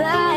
say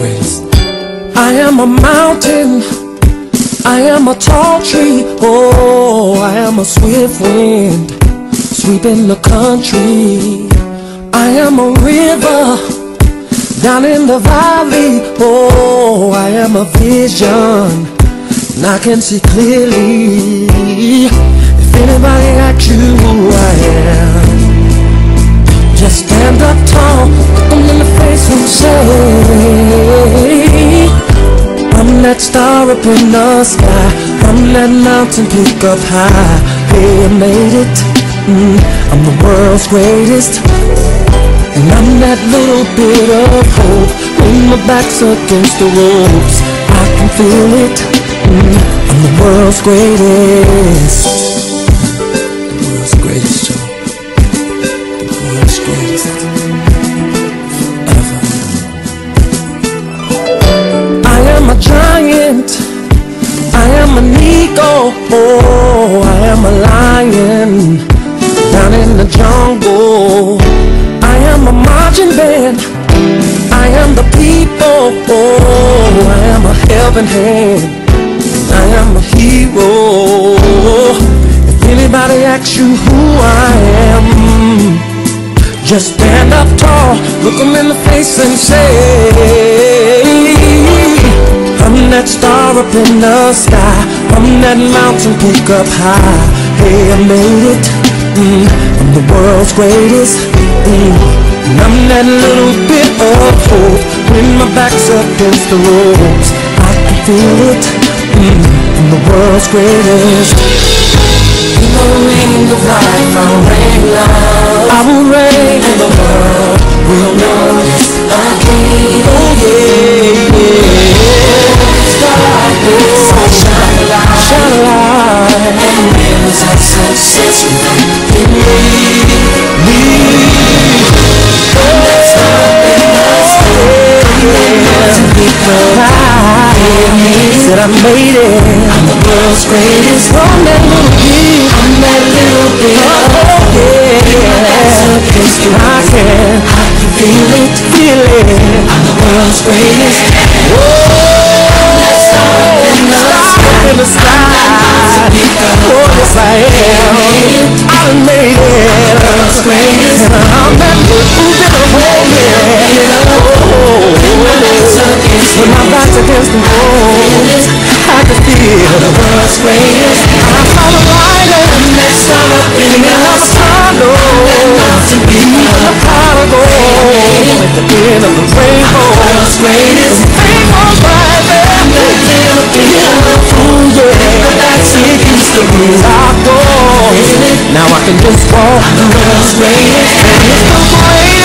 I am a mountain. I am a tall tree. Oh, I am a swift wind sweeping the country. I am a river down in the valley. Oh, I am a vision and I can see clearly. If anybody asks you who I am, stand up tall, look them in the face and say, I'm that star up in the sky, I'm that mountain peak up high. Hey, I made it. Mm, I'm the world's greatest. And I'm that little bit of hope when my back's against the ropes. I can feel it. I'm the world's greatest. The world's greatest, eagle. Oh, I am a lion. Down in the jungle. I am a marching band. I am the people. Oh, I am a helping hand. I am a hero. If anybody asks you who I am, just stand up tall, look them in the face and say, I'm that star up in the sky, I'm that mountain peak up high. Hey, I made it. Mm, I'm the world's greatest. Mm, and I'm that little bit of hope when my back's up against the ropes. I can feel it. Mm, I'm the world's greatest. In the ring of life, I'll reign love. I will reign, and the world will know a king. Oh yeah. Shine a light, I made it. I'm the world's greatest. I'm that little bit. I'm that little bit. Oh yeah. I can. I can feel it, feel it. I'm the world's greatest. Whoa. Against the wall, I can feel the world's greatest. I saw the light and that sun up in the Apollo. The prodigal at the end of the rainbow. The World's greatest. Rainbow's right there. Ooh yeah, that's it. Used to be locked door. Now I can just walk. The world's greatest. It's the greatest.